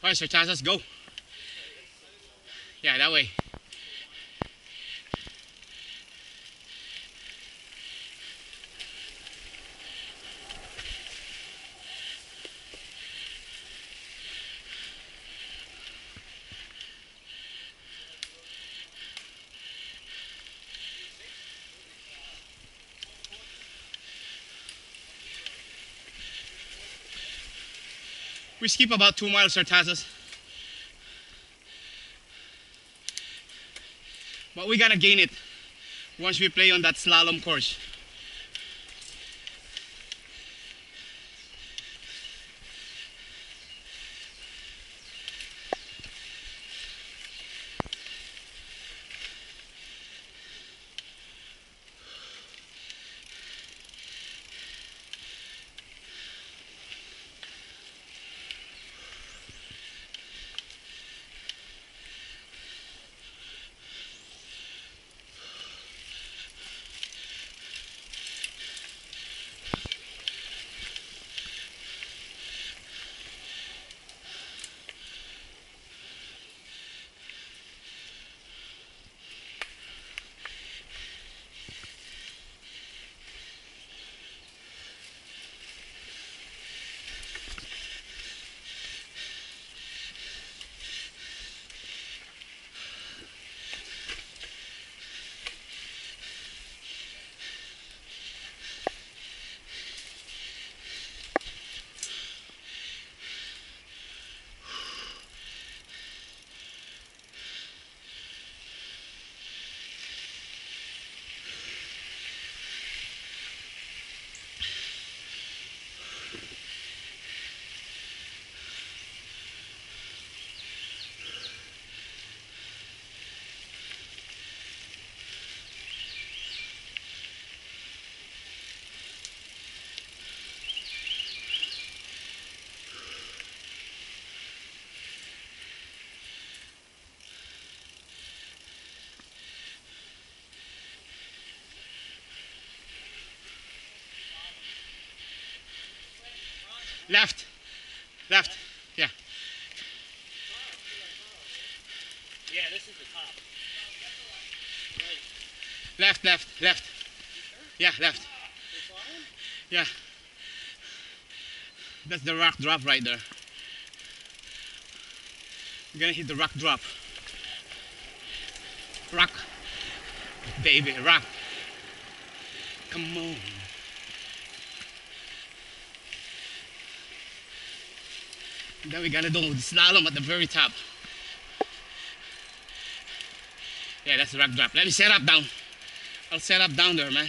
All right, Sir Chaz, let's go. Yeah, that way. We skip about two miles, Sir Tazas. But we're gonna gain it once we play on that slalom course. Left. Left. Yeah. Yeah, this is the top. Left, left, left. Yeah, left. Yeah. That's the rock drop right there. You're gonna hit the rock drop. Rock. Baby, rock. Come on. Then we gotta do the slalom at the very top. Yeah, that's the rock drop. Let me set up down. I'll set up down there, man.